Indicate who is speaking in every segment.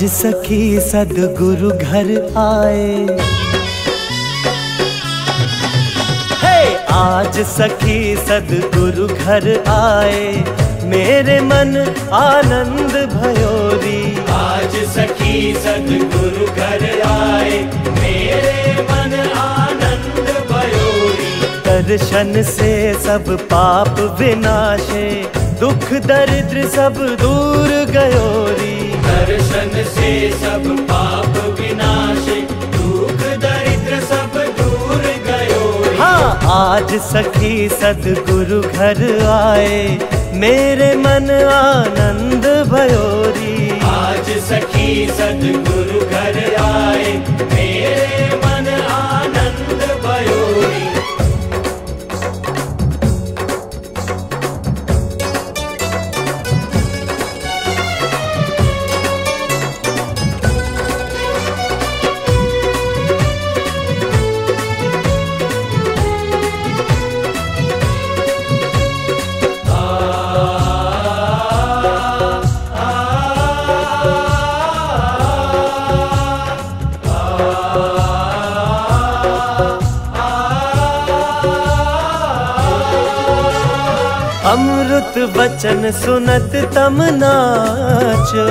Speaker 1: आज सखी सदगुरु घर आए। हे आज सखी सदगुरु घर आए। मेरे मन आनंद भयोरी।
Speaker 2: आज सखी सदगुरु घर आए। मेरे मन आनंद भयोरी।
Speaker 1: दर्शन से सब पाप विनाशे दुख दरिद्र सब दूर गयोरी।
Speaker 2: सब पाप विनाश, दुख दरिद्र सब दूर गयो।
Speaker 1: हाँ आज सखी सदगुरु घर आए, मेरे मन आनंद अमृत वचन सुनत तम नाचो।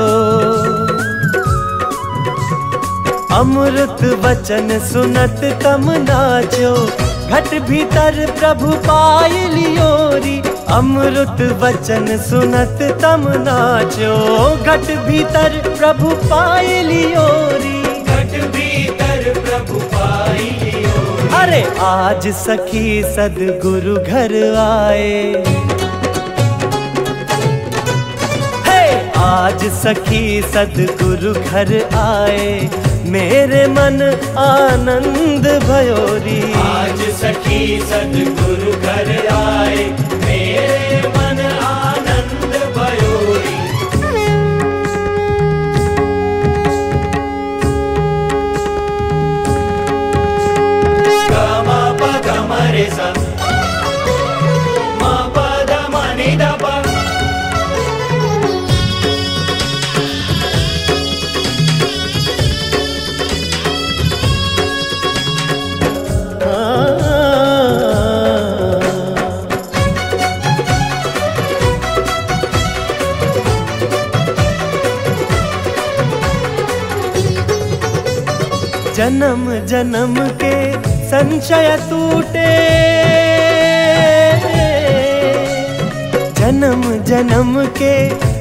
Speaker 1: अमृत वचन सुनत तम नाचो। घट भीतर प्रभु पाय लियोरी अमृत वचन सुनत तम नाचो। घट भीतर प्रभु पाय लियोरी
Speaker 2: घट भीतर प्रभु
Speaker 1: अरे आज सखी सदगुरु घर आए। आज सखी सदगुरु घर आए, मेरे मन आनंद भयोरी।
Speaker 2: आज सखी सदगुरु घर आए, मेरे
Speaker 1: जन्म जन्म के संशय टूटे। जन्म जन्म के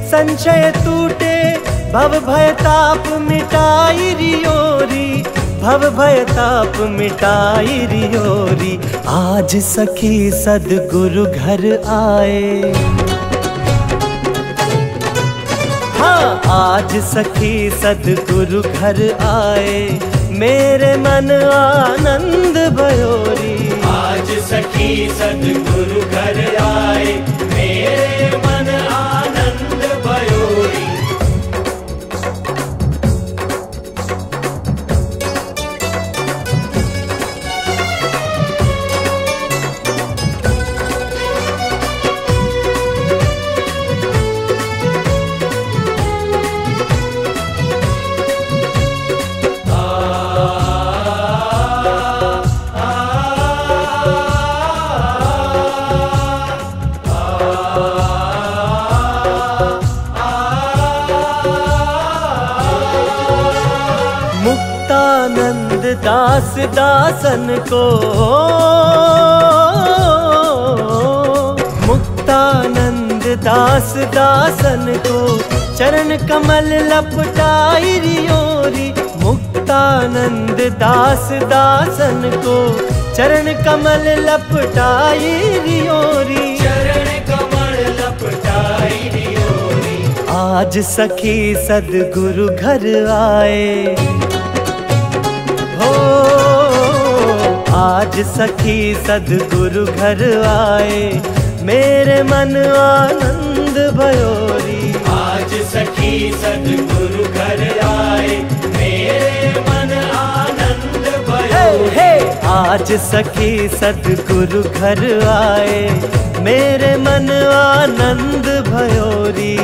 Speaker 1: संशय टूटे। भव भय ताप मिटाई रियोरी, भव भय ताप मिटाई रियोरी। आज सखी सदगुरु घर आए। हाँ आज सखी सदगुरु घर आए। मेरे मन आनंद भयोरी।
Speaker 2: आज सखी सदगुरु घर आए मेरे
Speaker 1: मुक्तानंद दास दासन को। मुक्तानंद दास दासन को। चरण कमल लपटाई रियोरी। मुक्तानंद दास दासन को। चरण कमल लपटाई रियोरी।
Speaker 2: चरण कमल लपटाई रियोरी।
Speaker 1: आज सखी सदगुरु घर आए। आज सखी सदगुरु घर आए मेरे मन आनंद भयोरी।
Speaker 2: आज सखी सदगुरु घर आए मेरे मन आनंद
Speaker 1: हे
Speaker 2: भयो
Speaker 1: हे। आज सखी सदगुरु घर आए मेरे मन आनंद भयोरी।